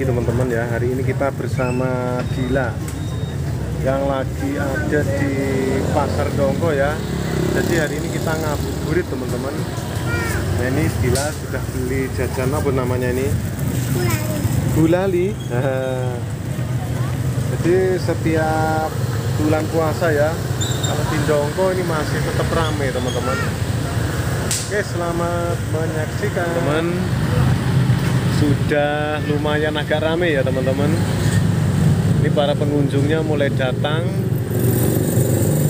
Lagi teman-teman ya. Hari ini kita bersama Dila yang lagi ada di Pasar Dongko ya. Jadi hari ini kita ngabuburit teman-teman. Nah ini Dila sudah beli jajan apa namanya ini? Gulali. Jadi setiap bulan puasa ya, kalau di Dongko ini masih tetap ramai teman-teman. Oke, selamat menyaksikan. Teman, sudah lumayan agak rame ya teman-teman. Ini para pengunjungnya mulai datang.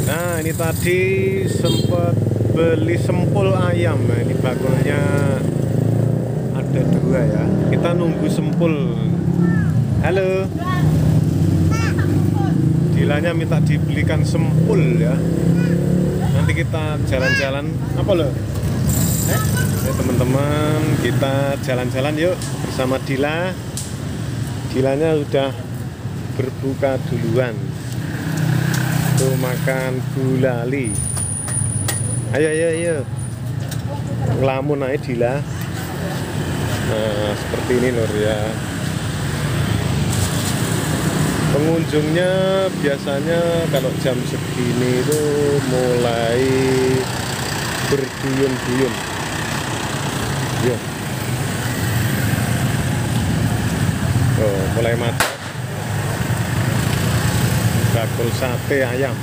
Nah, ini tadi sempat beli sempul ayam. Nah, ini bakulnya ada dua ya. Kita nunggu sempul. Halo. Dilanya minta dibelikan sempul ya. Nanti kita jalan-jalan. Apa loh? Ya teman-teman, kita jalan-jalan yuk bersama Dila. Dilanya sudah berbuka duluan. Tuh makan gulali. Ayo ayo ayo. Ngelamun aja Dila. Nah, seperti ini lor ya. Pengunjungnya biasanya kalau jam segini itu mulai berduyun-duyun. Ya. Oh, mulai mati. Bakul sate ayam.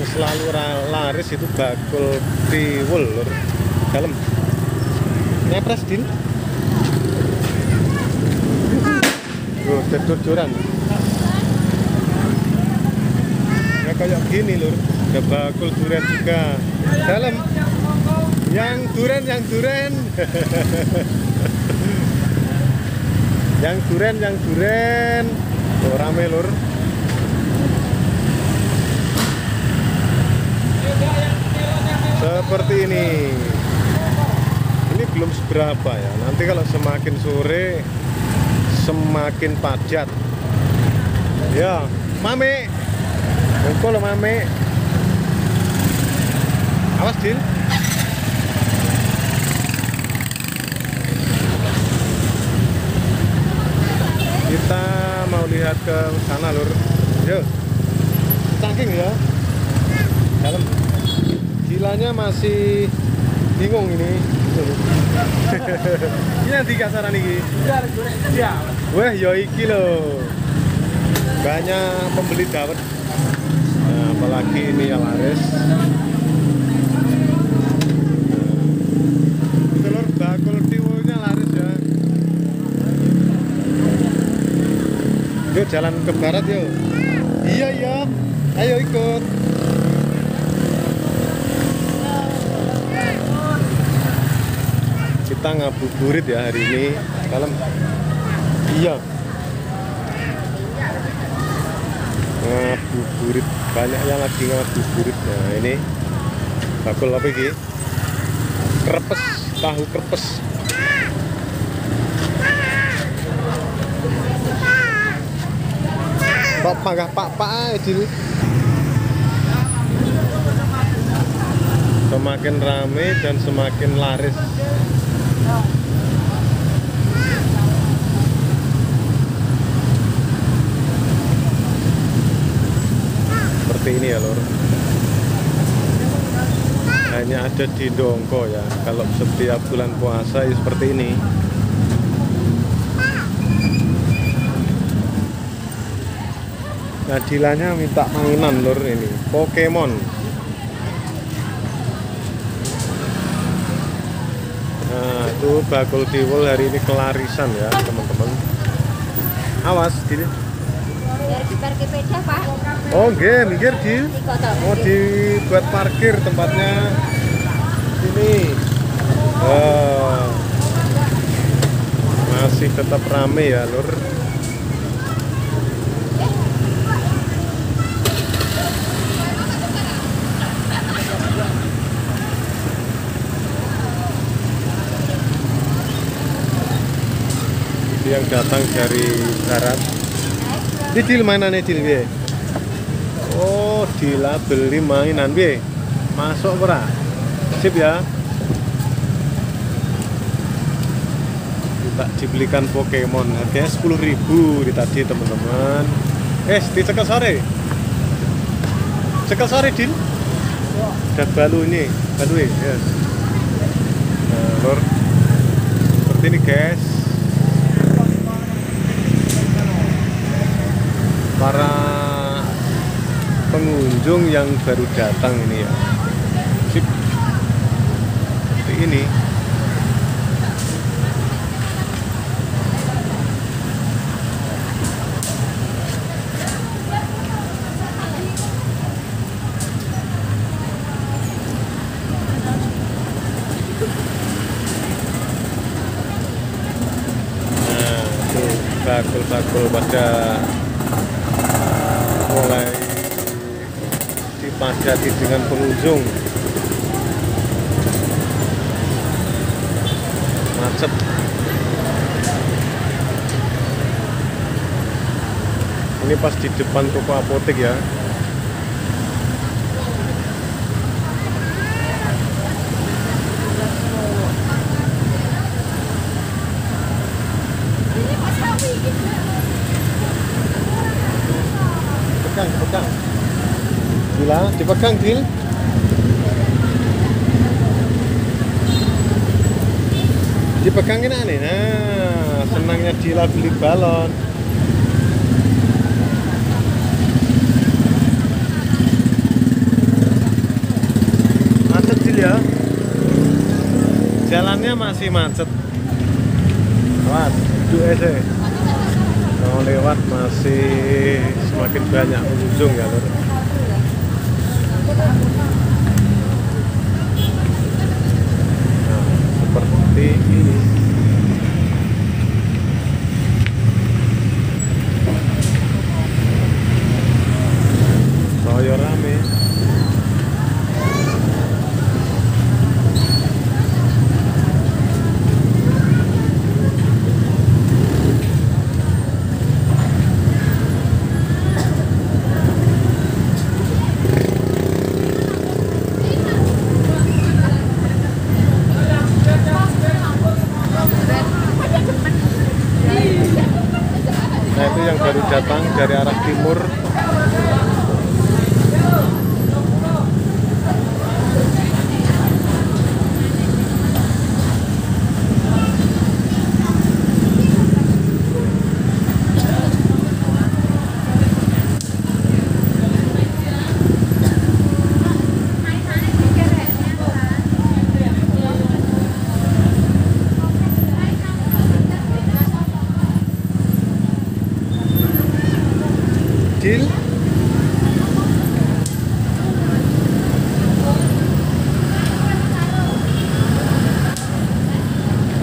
Yang selalu laris itu bakul tiwul dalam ngepres din. Tuh, jujur-jujuran ya kayak gini lur. Ada bakul durian juga. Dalam yang duren yang duren yang duren yang duren oh, rame lur seperti ini. Ini belum seberapa ya. Nanti kalau semakin sore semakin padat. Ya. Mame. Engko lo mame. Awas din kita mau lihat ke sana lur. Yuk cangking ya. Dalam gilanya masih bingung ini. Ini yang tiga saran ini. Wah yo iki lo banyak pembeli dawet. Nah, apalagi ini yang laris. Telur bakul tiwunya laris ya. Yuk jalan ke barat yuk. Iya iya. Ayo ikut kita ngabuburit ya hari ini. Dalam iya. Ngabuburit. Banyak yang lagi ngabuburit. Nah ini bakul apa ini? Krepes tahu krepes pak panggah pak pak aja semakin rame dan semakin laris seperti ini ya lor hanya ada di Dongko ya. Kalau setiap bulan puasa ya seperti ini. Nadilanya minta mainan lor ini. Pokemon Nah itu bakul tiwul hari ini kelarisan ya teman-teman Awas gini Biar diparkir sepeda, Pak. Oh nggih, minggir. Tiga toh. Mau dibuat parkir tempatnya sini. Oh. Masih tetap rame ya, Lur. Yang datang dari barat. Ini deal mainannya deal piye? oh Dila beli mainan piye? masuk ora? sip ya. Kita dibelikan Pokemon harganya 10.000 di tadi teman-teman. Eh dicekel sore. Cekel sore din dan balu ini ya nah lor. Seperti ini guys para pengunjung yang baru datang ini ya. Sip. Seperti ini. Nah, bakul-bakul pada mulai dipadati dengan pengunjung. Macet. Ini pas di depan toko apotek ya. Pegang, pegang. Gila, dipegang, Dil. Dipegangin aneh. Nah, senangnya Dila beli balon. Macet Dil ya. Jalannya masih macet. Awas, duduk aja mau lewat masih semakin banyak pengunjung ya Lur. Seperti ini saya rame Nah itu yang baru datang dari arah timur Dil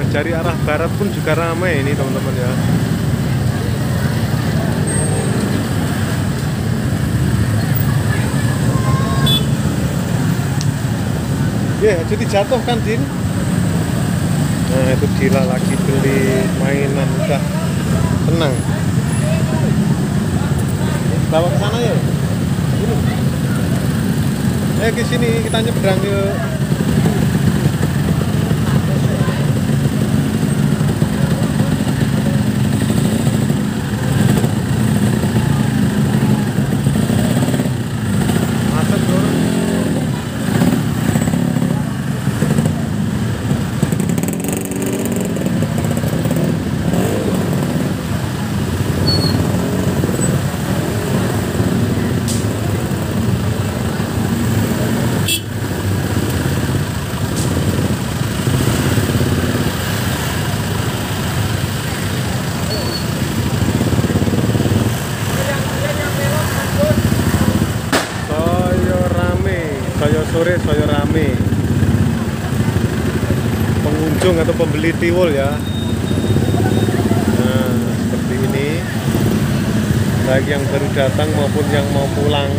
Dari arah barat pun juga ramai ini teman-teman ya Ya, jadi jatuh kan, Din? Nah, itu Dila lagi beli mainan udah tenang. Bawa ke sana. Ini. Ayo ke sini kita nyebrang yuk. Macet, Bro. Saya rame, saya sore saya rame. Pengunjung atau pembeli tiwul ya. Nah, seperti ini. Baik yang baru datang maupun yang mau pulang.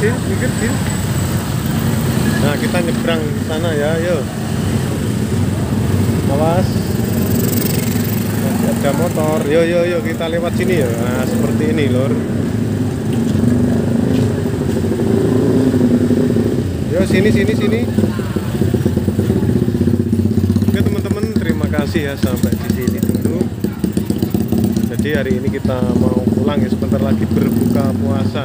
Din, minggir Din. Nah, sana ya, yuk. Awas. Masih ada motor. Yo yo yo kita lewat sini ya. Nah, seperti ini, Lur. Yo sini sini sini. Oke teman-teman, terima kasih ya sampai di sini. Jadi hari ini kita mau pulang ya sebentar lagi berbuka puasa.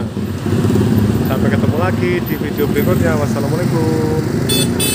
Sampai ketemu lagi di video berikutnya. Wassalamualaikum.